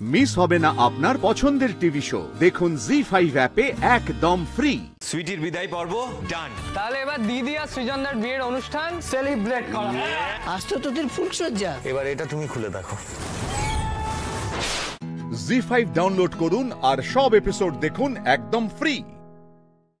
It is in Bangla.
মিস হবে না আপনার পছন্দের টিভি শো। দেখুন জি ফাইভ অ্যাপে একদম ফ্রি সুইটির বিদায় পর্ব ডান তাহলে এবার দিদি আর সৃজনদার বিয়ের অনুষ্ঠান সেলিব্রেট করা। আজ তো তোদের ফুলসজ্জা এবার এটা তুমি খুলে দেখো। জি ফাইভ ডাউনলোড করুন আর সব এপিসোড দেখুন একদম ফ্রি